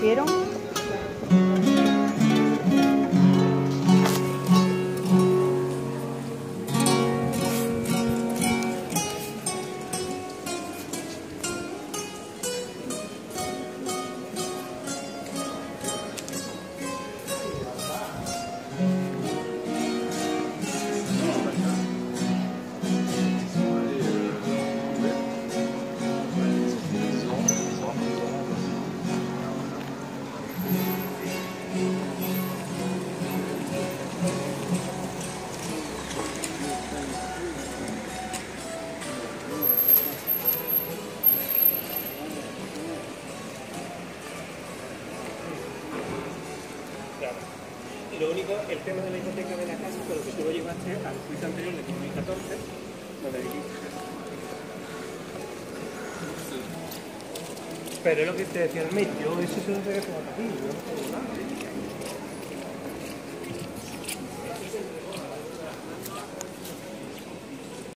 assistiram. Lo único, el tema de la hipoteca de la casa lo que tú lo llevaste al juicio anterior de 2014, donde dijiste. Pero es lo que te decía el yo eso se lo entregué como a ti, yo no tengo nada.